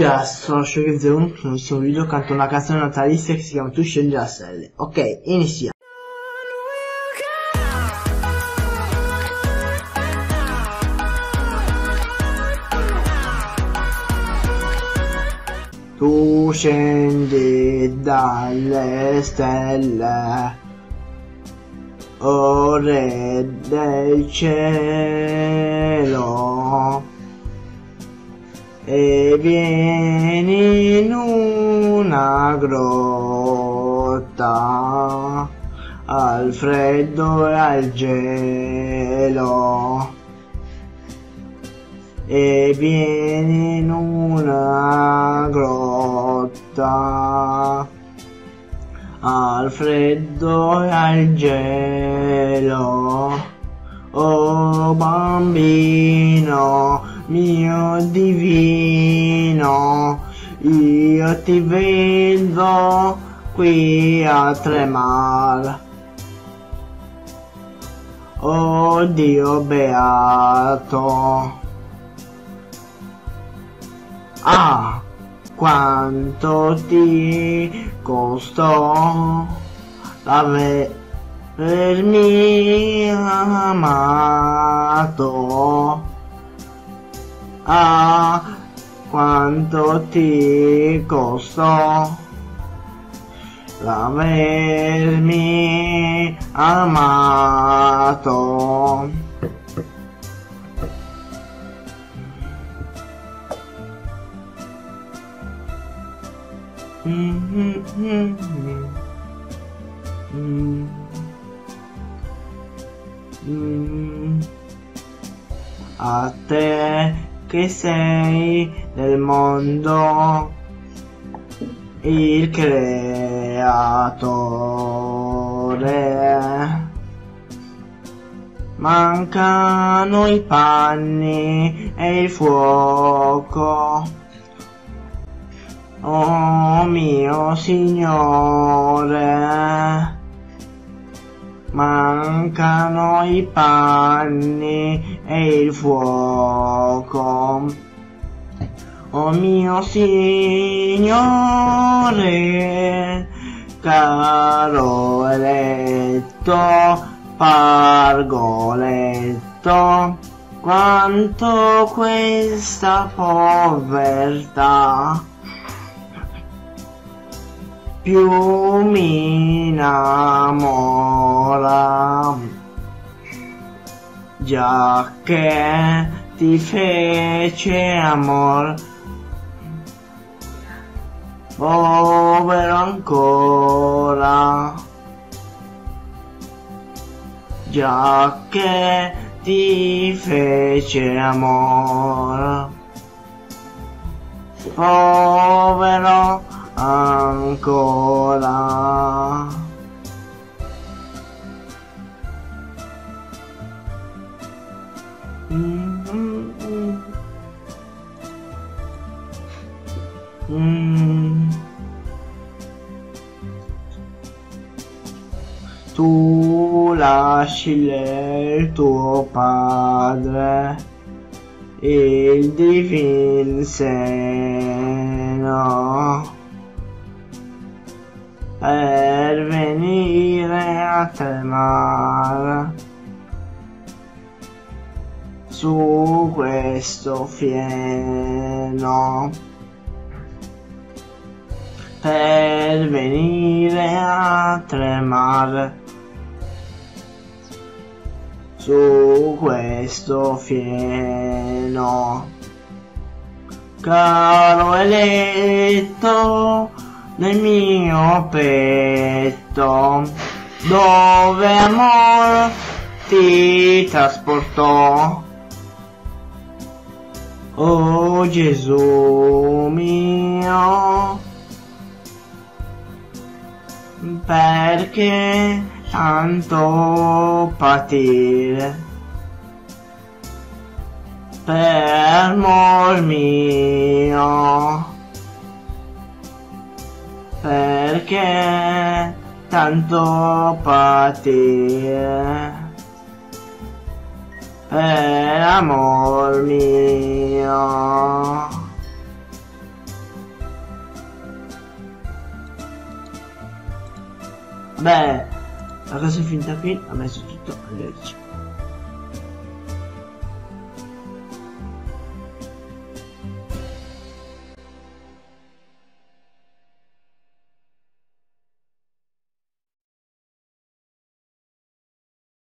Just sono Sugar Zero, un nuovissimo video, canto una canzone natalizia che si chiama Tu scendi la stelle. Ok, inizia. Tu scendi dalle stelle, o re del cielo e vieni in una grotta al freddo e al gelo. E vieni in una grotta al freddo e al gelo. Oh bambino mio divino, io ti vedo qui a tremare. Oh Dio beato. Ah, quanto ti costò l'avermi amato Ah, quanto ti costò l'avermi amato. Mm -hmm. Mm -hmm. A te che sei nel mondo il creatore. Mancano i panni e il fuoco. Oh mio Signore mancano i panni e il fuoco. Oh mio Signore, caro eletto, pargoletto, quanto questa povertà più mi già che ti fece amor. Povero ancora. Già che ti fece amor. Povero ancora. Tu lasci il tuo padre, il divin seno per venire a tremare su questo fieno. Per venire a tremare su questo fieno. Caro eletto nel mio petto, dove amor ti trasportò. Oh Gesù mio, perché tanto patire? Per amor mio perché tanto patire per amor mio. Beh, la cosa finita qui ha messo tutto alle 10.